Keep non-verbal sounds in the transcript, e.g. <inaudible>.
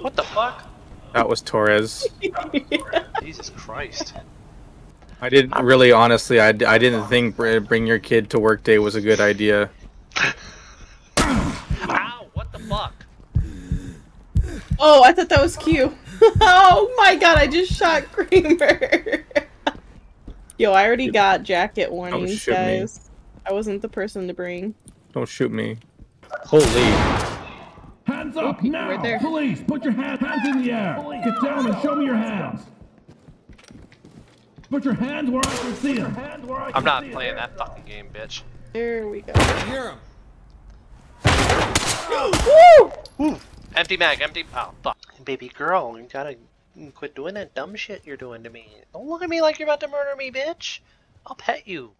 What the fuck? That was Torres. <laughs> Jesus Christ. I didn't really, honestly, I, I didn't think bring your kid to work day was a good idea. Ow, what the fuck? Oh, I thought that was Q. <laughs> oh my god, I just shot Kramer. <laughs> Yo, I already got jacket warnings, shoot me. guys. I wasn't the person to bring. Don't shoot me. Holy. Hands up now! right there. Police, put your hand, hands in the air. Get down and show me your hands. Put your hands where I can see them. I'm not playing that fucking game, bitch. There we go. Hear him. Woo! Empty mag, empty. Oh, fuck. Baby girl, you gotta quit doing that dumb shit you're doing to me. Don't look at me like you're about to murder me, bitch. I'll pet you.